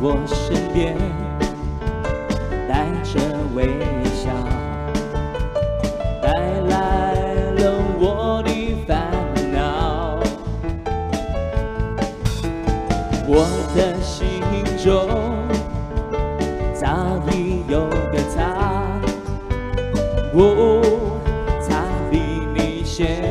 我身边带着微笑，带来了我的烦恼。我的心中早已有个他。哦，他比你先。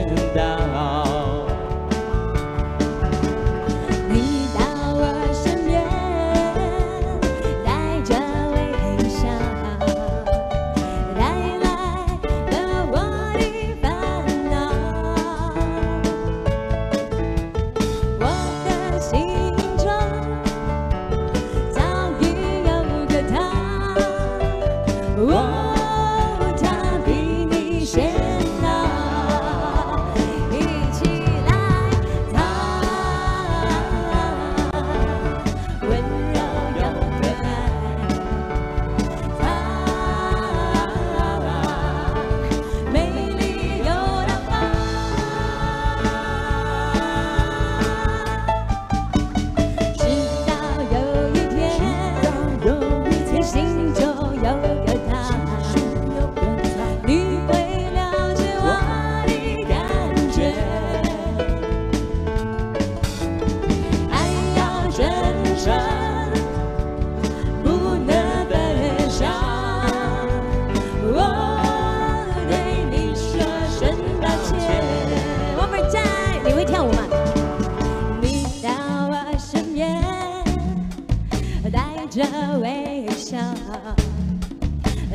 着微笑，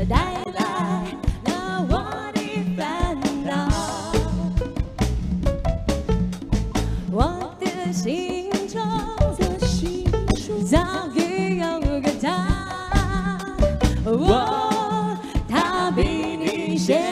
带来了我的烦恼。我的心中的心早已有个他，哦，他比你先。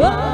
Whoa!